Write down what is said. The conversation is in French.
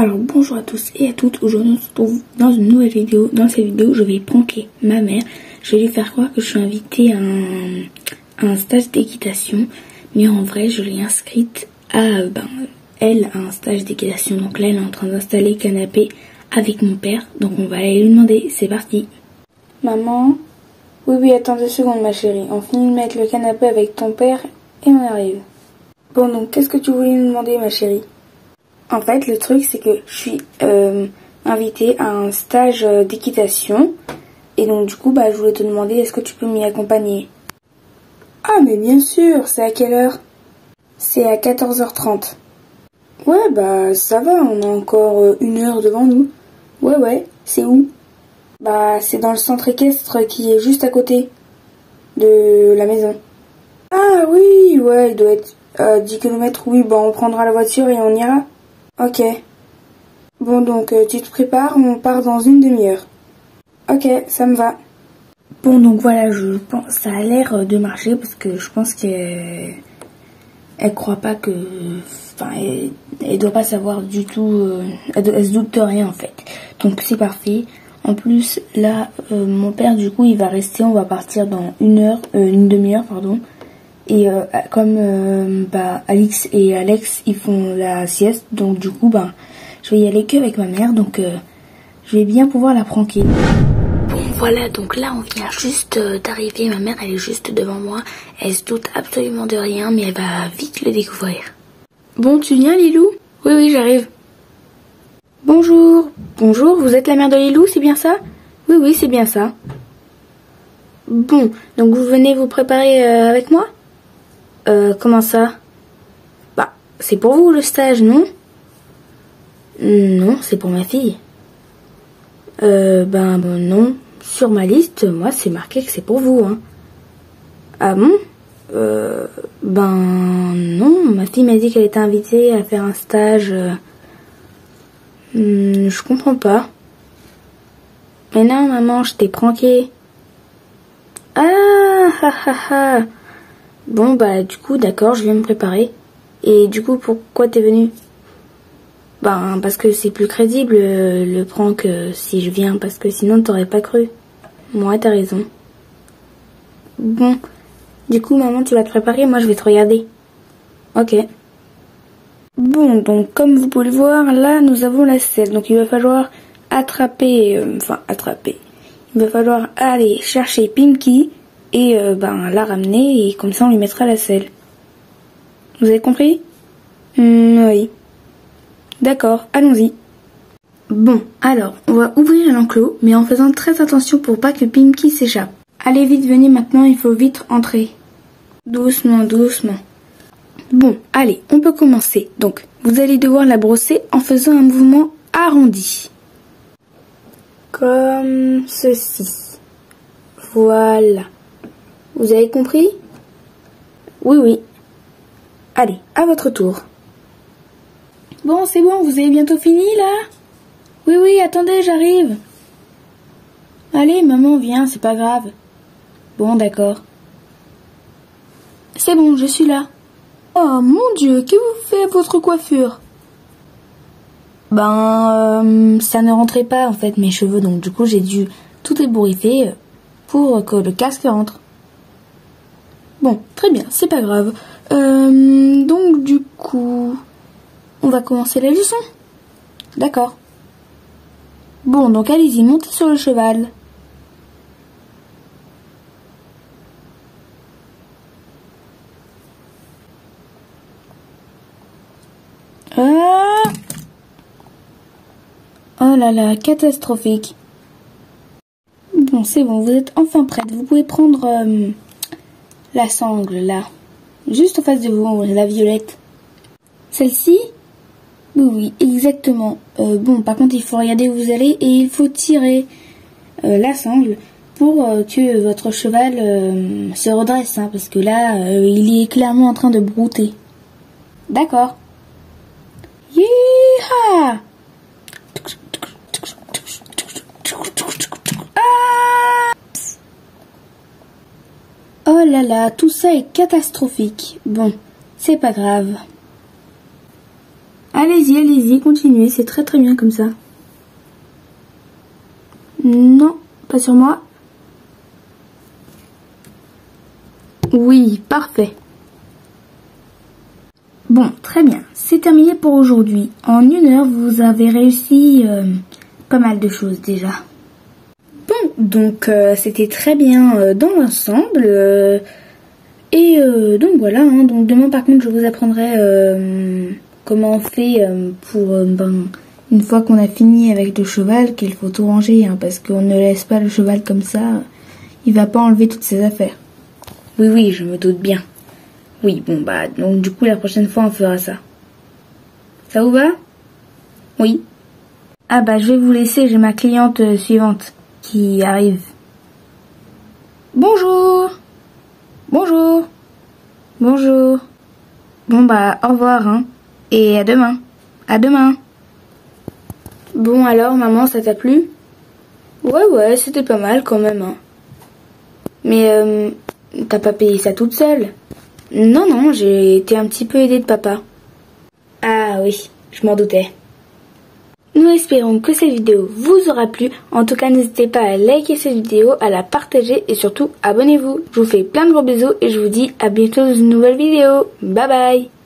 Alors bonjour à tous et à toutes, aujourd'hui on se retrouve dans une nouvelle vidéo. Dans cette vidéo je vais pranker ma mère. Je vais lui faire croire que je suis invitée à un, stage d'équitation. Mais en vrai je l'ai inscrite à ben, elle à un stage d'équitation. Donc là elle est en train d'installer le canapé avec mon père. Donc on va aller lui demander, c'est parti. Maman? Oui oui attends deux secondes ma chérie. On finit de mettre le canapé avec ton père et on arrive. Bon donc qu'est-ce que tu voulais nous demander ma chérie? En fait, le truc, c'est que je suis euh, invitée à un stage euh, d'équitation. Et donc, du coup, bah, je voulais te demander, est-ce que tu peux m'y accompagner? Ah, mais bien sûr, c'est à quelle heure? C'est à 14h30. Ouais, bah, ça va, on a encore euh, une heure devant nous. Ouais, ouais, c'est où? Bah, c'est dans le centre équestre qui est juste à côté de la maison. Ah oui, ouais, il doit être à 10 km. Oui, bah, on prendra la voiture et on ira. Ok. Bon donc euh, tu te prépares, on part dans une demi-heure. Ok, ça me va. Bon donc voilà, je pense ça a l'air euh, de marcher parce que je pense qu'elle elle croit pas que enfin elle, doit pas savoir du tout euh, elle, se doute rien en fait. Donc c'est parfait. En plus là mon père du coup il va rester, on va partir dans une heure une demi-heure pardon. Et euh, comme euh, bah, Alix et Alex ils font la sieste, donc du coup bah, je vais y aller que avec ma mère, donc euh, je vais bien pouvoir la pranker. Bon voilà, donc là on vient juste d'arriver, ma mère elle est juste devant moi, elle se doute absolument de rien, mais elle va vite le découvrir. Bon, tu viens Lilou? Oui, oui, j'arrive. Bonjour, bonjour, vous êtes la mère de Lilou, c'est bien ça? Oui, oui, c'est bien ça. Bon, donc vous venez vous préparer avec moi? Euh, comment ça? Bah, c'est pour vous le stage, non? Non, c'est pour ma fille. Euh, ben, bon, non. Sur ma liste, moi, c'est marqué que c'est pour vous, hein. Ah bon? Euh, Ben, non. Ma fille m'a dit qu'elle était invitée à faire un stage. Euh, hmm, je comprends pas. Mais non, maman, je t'ai pranké. Ah, ha, ha, ha. Bon, bah, du coup, d'accord, je vais me préparer. Et du coup, pourquoi t'es venu? Ben, parce que c'est plus crédible euh, le prank que si je viens, parce que sinon t'aurais pas cru. Moi, t'as raison. Bon, du coup, maman, tu vas te préparer, moi je vais te regarder. Ok. Bon, donc comme vous pouvez le voir, là nous avons la selle. Donc il va falloir attraper, euh, enfin attraper. Il va falloir aller chercher Pimki et euh, ben la ramener et comme ça on lui mettra la selle. Vous avez compris? Mmh, Oui. D'accord, allons-y. Bon, alors, on va ouvrir l'enclos, mais en faisant très attention pour pas que Pimki s'échappe. Allez vite, venez maintenant, il faut vite entrer. Doucement, doucement. Bon, allez, on peut commencer. Donc, vous allez devoir la brosser en faisant un mouvement arrondi. Comme ceci. Voilà. Vous avez compris? Oui, oui. Allez, à votre tour. Bon, c'est bon, vous avez bientôt fini là? Oui, oui, attendez, j'arrive. Allez, maman, viens, c'est pas grave. Bon, d'accord. C'est bon, je suis là. Oh mon dieu, que vous faites votre coiffure? Ben, euh, ça ne rentrait pas en fait mes cheveux, donc du coup j'ai dû tout ébouriffer pour que le casque rentre. Bon, très bien, c'est pas grave. Euh, donc du coup, on va commencer la leçon. D'accord. Bon, donc allez-y, montez sur le cheval. Ah oh là là, catastrophique. Bon, c'est bon, vous êtes enfin prête. Vous pouvez prendre... Euh, la sangle, là. Juste en face de vous, la violette. Celle-ci? Oui, oui, exactement. Euh, bon, par contre, il faut regarder où vous allez et il faut tirer euh, la sangle pour euh, que votre cheval se redresse, hein, parce que là, il est clairement en train de brouter. D'accord. Yeeha Oh là tout ça est catastrophique. Bon, c'est pas grave. Allez-y, allez-y, continuez, c'est très très bien comme ça. Non, pas sur moi. Oui, parfait. Bon, très bien. C'est terminé pour aujourd'hui. En une heure, vous avez réussi euh, pas mal de choses déjà. Donc euh, c'était très bien euh, dans l'ensemble. et donc voilà, hein. donc demain par contre je vous apprendrai comment on fait pour ben, une fois qu'on a fini avec le cheval qu'il faut tout ranger hein, parce qu'on ne laisse pas le cheval comme ça, il va pas enlever toutes ses affaires. Oui oui, je me doute bien. Oui, bon bah donc du coup la prochaine fois on fera ça. Ça vous va? Oui? Ah bah je vais vous laisser, j'ai ma cliente euh, suivante arrive. Bonjour. Bonjour. Bonjour. Bon bah au revoir hein. Et à demain. À demain. Bon alors maman, ça t'a plu? Ouais ouais, c'était pas mal quand même. Hein. Mais euh, t'as pas payé ça toute seule? Non, non, j'ai été un petit peu aidée de papa. Ah oui, je m'en doutais. Nous espérons que cette vidéo vous aura plu. En tout cas, n'hésitez pas à liker cette vidéo, à la partager et surtout abonnez-vous. Je vous fais plein de gros bisous et je vous dis à bientôt dans une nouvelle vidéo. Bye bye